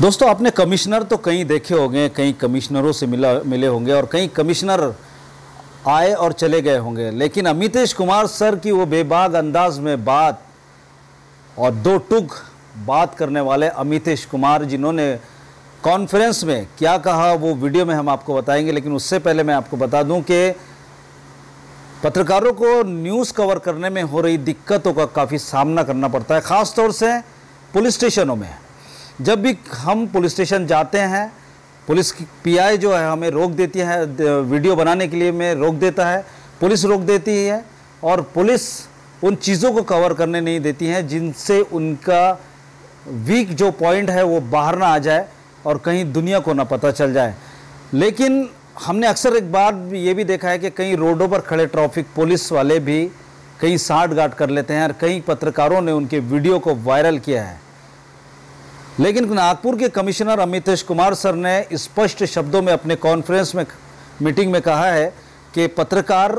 दोस्तों, आपने कमिश्नर तो कई देखे होंगे कई कमिश्नरों से मिला, मिले होंगे और कई कमिश्नर आए और चले गए होंगे। लेकिन अमितेश कुमार सर की वो बेबाग अंदाज में बात और दो टुक बात करने वाले अमितेश कुमार जिन्होंने कॉन्फ्रेंस में क्या कहा, वो वीडियो में हम आपको बताएँगे। लेकिन उससे पहले मैं आपको बता दूँ कि पत्रकारों को न्यूज़ कवर करने में हो रही दिक्कतों का काफ़ी सामना करना पड़ता है ख़ास तौर से पुलिस स्टेशनों में। जब भी हम पुलिस स्टेशन जाते हैं, पुलिस की पीआई जो है हमें रोक देती है वीडियो बनाने के लिए में रोक देता है, पुलिस रोक देती है और पुलिस उन चीज़ों को कवर करने नहीं देती है जिनसे उनका वीक जो पॉइंट है वो बाहर ना आ जाए और कहीं दुनिया को ना पता चल जाए। लेकिन हमने अक्सर एक बार ये भी देखा है कि कई रोडों पर खड़े ट्रैफ़िक पुलिस वाले भी कहीं साठ गाट कर लेते हैं और कई पत्रकारों ने उनके वीडियो को वायरल किया है। लेकिन नागपुर के कमिश्नर अमितेश कुमार सर ने स्पष्ट शब्दों में अपने कॉन्फ्रेंस में मीटिंग में कहा है कि पत्रकार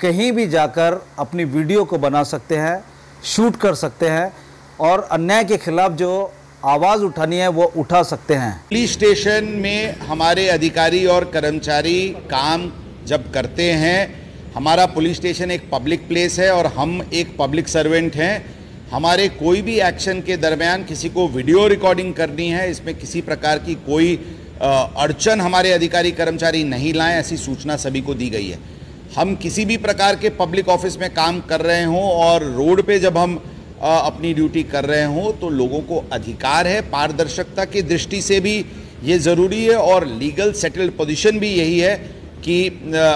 कहीं भी जाकर अपनी वीडियो को बना सकते हैं शूट कर सकते हैं और अन्याय के खिलाफ जो आवाज़ उठानी है वो उठा सकते हैं। पुलिस स्टेशन में हमारे अधिकारी और कर्मचारी काम जब करते हैं, हमारा पुलिस स्टेशन एक पब्लिक प्लेस है और हम एक पब्लिक सर्वेंट हैं। हमारे कोई भी एक्शन के दरमियान किसी को वीडियो रिकॉर्डिंग करनी है, इसमें किसी प्रकार की कोई अड़चन हमारे अधिकारी कर्मचारी नहीं लाएँ, ऐसी सूचना सभी को दी गई है। हम किसी भी प्रकार के पब्लिक ऑफ़िस में काम कर रहे हों और रोड पे जब हम अपनी ड्यूटी कर रहे हों तो लोगों को अधिकार है, पारदर्शकता की दृष्टि से भी ये ज़रूरी है और लीगल सेटल्ड पोजीशन भी यही है कि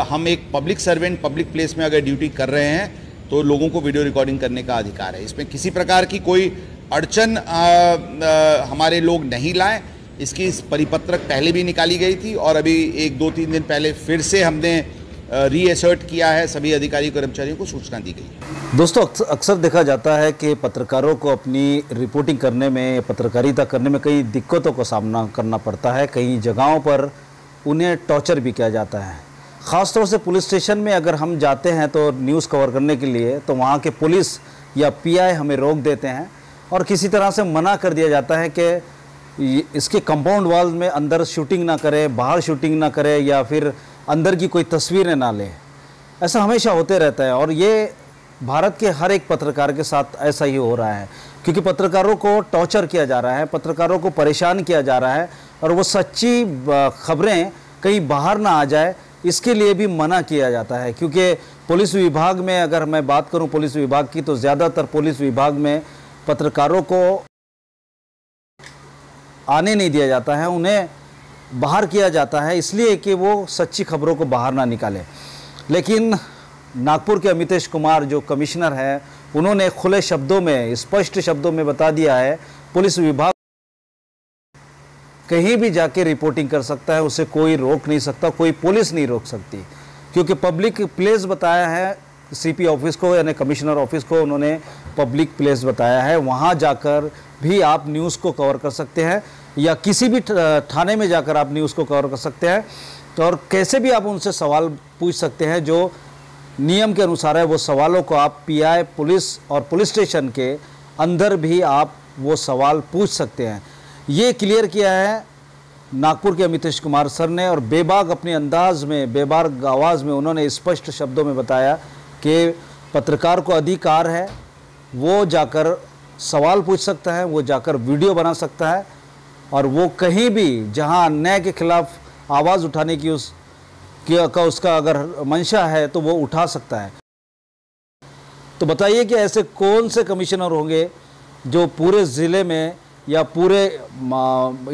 हम एक पब्लिक सर्वेंट, पब्लिक प्लेस में अगर ड्यूटी कर रहे हैं तो लोगों को वीडियो रिकॉर्डिंग करने का अधिकार है। इसमें किसी प्रकार की कोई अड़चन हमारे लोग नहीं लाएँ। इसकी इस परिपत्रक पहले भी निकाली गई थी और अभी एक, दो, तीन दिन पहले फिर से हमने रीअसर्ट किया है। सभी अधिकारी, कर्मचारियों को सूचना दी गई दोस्तों अक्सर देखा जाता है कि पत्रकारों को अपनी रिपोर्टिंग करने में, पत्रकारिता करने में कई दिक्कतों का सामना करना पड़ता है। कई जगहों पर उन्हें टॉर्चर भी किया जाता है। ख़ास तौर से पुलिस स्टेशन में अगर हम जाते हैं तो न्यूज़ कवर करने के लिए तो वहाँ के पुलिस या पीआई हमें रोक देते हैं। और किसी तरह से मना कर दिया जाता है कि इसके कंपाउंड वॉल में अंदर शूटिंग ना करें, बाहर शूटिंग ना करें या फिर अंदर की कोई तस्वीरें ना लें। ऐसा हमेशा होते रहता है और ये भारत के हर एक पत्रकार के साथ ऐसा ही हो रहा है। क्योंकि पत्रकारों को टॉर्चर किया जा रहा है, पत्रकारों को परेशान किया जा रहा है और वो सच्ची खबरें कहीं बाहर ना आ जाए इसके लिए भी मना किया जाता है, क्योंकि पुलिस विभाग में अगर मैं बात करूँ पुलिस विभाग की तो ज़्यादातर पुलिस विभाग में पत्रकारों को आने नहीं दिया जाता है, उन्हें बाहर किया जाता है, इसलिए कि वो सच्ची खबरों को बाहर ना निकाले। लेकिन नागपुर के अमितेश कुमार जो कमिश्नर हैं, उन्होंने खुले शब्दों में, स्पष्ट शब्दों में बता दिया है, पुलिस विभाग कहीं भी जाके रिपोर्टिंग कर सकता है, उसे कोई रोक नहीं सकता, कोई पुलिस नहीं रोक सकती। क्योंकि पब्लिक प्लेस बताया है सीपी ऑफ़िस को, यानी कमिश्नर ऑफ़िस को उन्होंने पब्लिक प्लेस बताया है। वहाँ जाकर भी आप न्यूज़ को कवर कर सकते हैं, या किसी भी थाने में जाकर आप न्यूज़ को कवर कर सकते हैं। तो और कैसे भी आप उनसे सवाल पूछ सकते हैं, जो नियम के अनुसार है, वो सवालों को आप पीआई पुलिस और पुलिस स्टेशन के अंदर भी आप वो सवाल पूछ सकते हैं। ये क्लियर किया है नागपुर के अमितेश कुमार सर ने और बेबाग अपने अंदाज में बेबाग आवाज़ में उन्होंने स्पष्ट शब्दों में बताया कि पत्रकार को अधिकार है, वो जाकर सवाल पूछ सकता है, वो जाकर वीडियो बना सकता है और वो कहीं भी जहाँ अन्याय के खिलाफ आवाज़ उठाने की उस का उसका अगर मंशा है तो वो उठा सकता है। तो बताइए कि ऐसे कौन से कमिश्नर होंगे जो पूरे ज़िले में या पूरे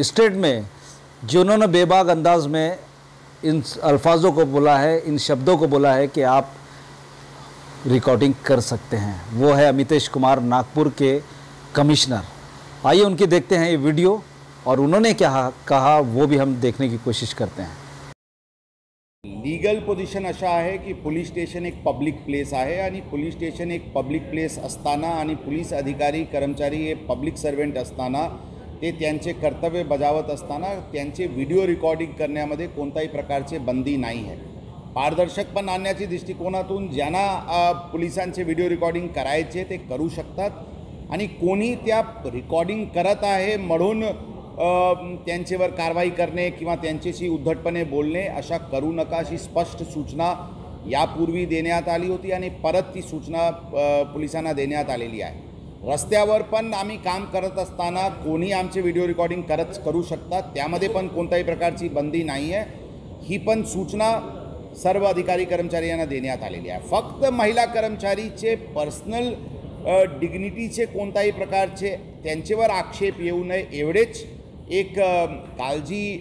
स्टेट में जिन्होंने बेबाग अंदाज में इन अल्फाजों को बोला है, इन शब्दों को बोला है कि आप रिकॉर्डिंग कर सकते हैं। वो है अमितेश कुमार नागपुर के कमिश्नर आइए उनकी देखते हैं ये वीडियो और उन्होंने क्या कहा, वो भी हम देखने की कोशिश करते हैं। लीगल पोझिशन अशा आहे की पोलीस स्टेशन एक पब्लिक प्लेस आहे आणि पोलीस स्टेशन एक पब्लिक प्लेस असताना आणि पोलीस अधिकारी कर्मचारी हे पब्लिक सर्वेंट असताना ते त्यांचे कर्तव्य बजावत असताना त्यांचे व्हिडिओ रेकॉर्डिंग करण्यामध्ये कोणत्याही प्रकारचे बंदी नाही आहे. पारदर्शक पण आणण्याच्या दृष्टिकोनातून ज्यांना पोलिसांचे व्हिडिओ रेकॉर्डिंग करायचे ते करू शकतात आणि कोणी त्या रेकॉर्डिंग करत आहे म्हणून त्यांच्यावर कारवाई करणे किंवा त्यांच्याशी उद्धटपणे बोलणे अशा करू नका अशी स्पष्ट सूचना यापूर्वी देण्यात आली होती आणि परत ती सूचना पोलिसांना देण्यात आलेली आहे. रस्त्यावर पण आम्ही काम करत असताना कोणी आमचे व्हिडिओ रेकॉर्डिंग करत करू शकतात त्यामध्ये पण कोणत्याही प्रकारची बंदी नाही आहे. ही पण सूचना सर्व अधिकारी कर्मचारी यांना देण्यात आलेली आहे. फक्त महिला कर्मचारीचे पर्सनल डिग्निटीचे कोणत्याही प्रकारचे त्यांच्यावर आक्षेप येऊ नये एवढेच. एक काळजी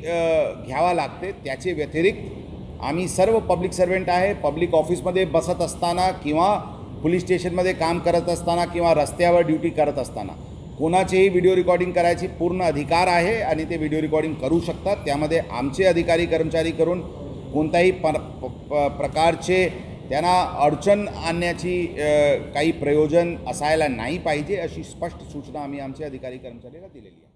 घ्यावा लागते. त्याचे व्यतिरिक्त आम्ही सर्व पब्लिक सर्वंट आहे. पब्लिक ऑफिसमध्ये बसत असताना किंवा पोलीस स्टेशनमध्ये काम करत असताना किंवा रस्त्यावर ड्युटी करत असताना कोणाचेही व्हिडिओ रेकॉर्डिंग करायची पूर्ण अधिकार आहे आणि ते व्हिडिओ रेकॉर्डिंग करू शकतात. त्यामध्ये आमचे अधिकारी कर्मचारी करून कोणत्याही प- प- प्रकारचे त्यांना अडचण आणण्याची काही प्रयोजन असायला नाही पाहिजे अशी स्पष्ट सूचना आम्ही आमचे अधिकारी कर्मचारीला दिलेली आहे.